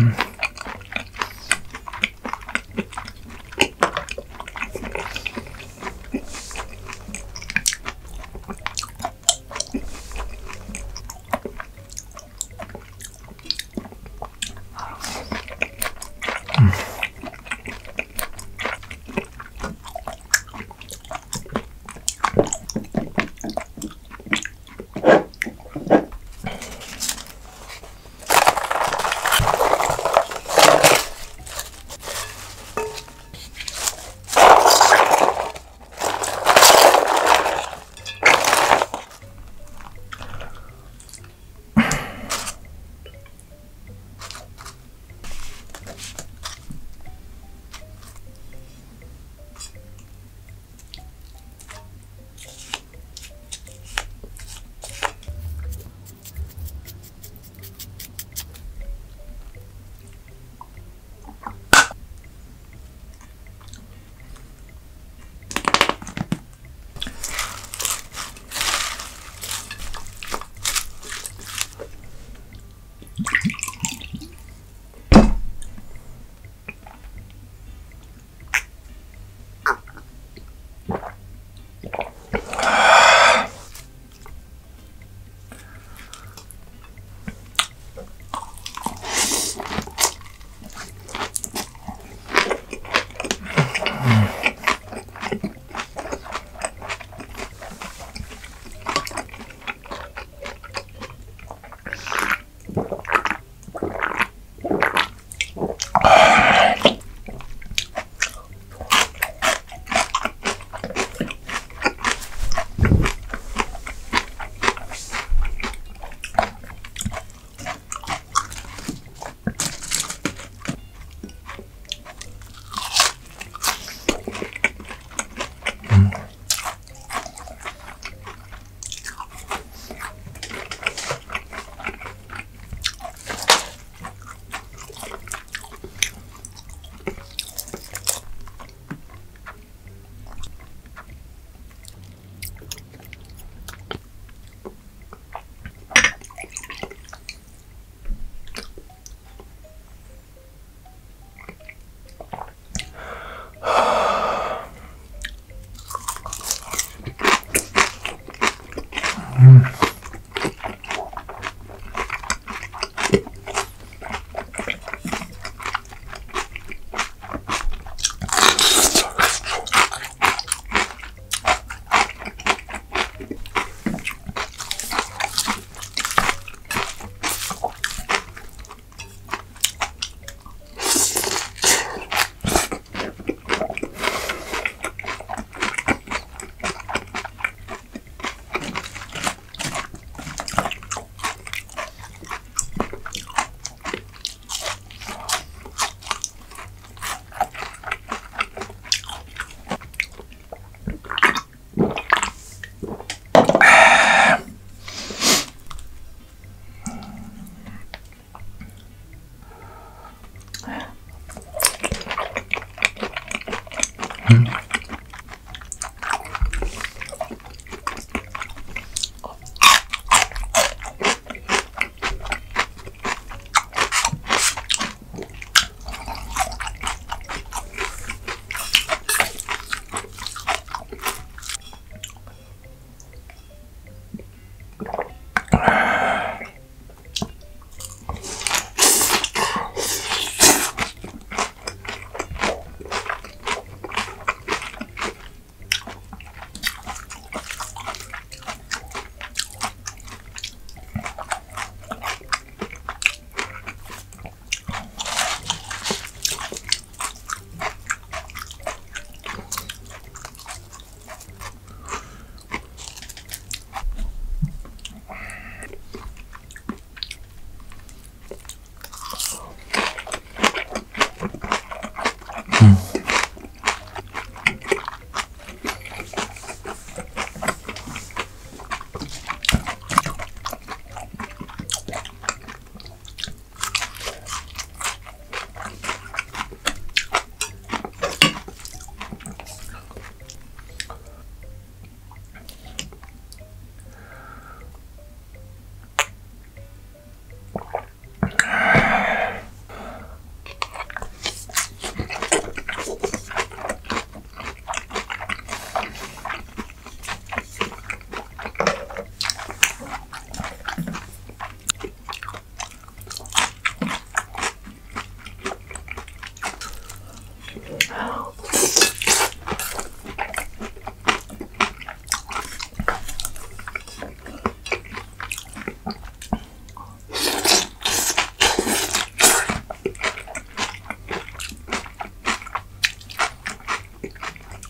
time.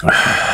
Mm.